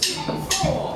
two, four.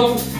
Nos.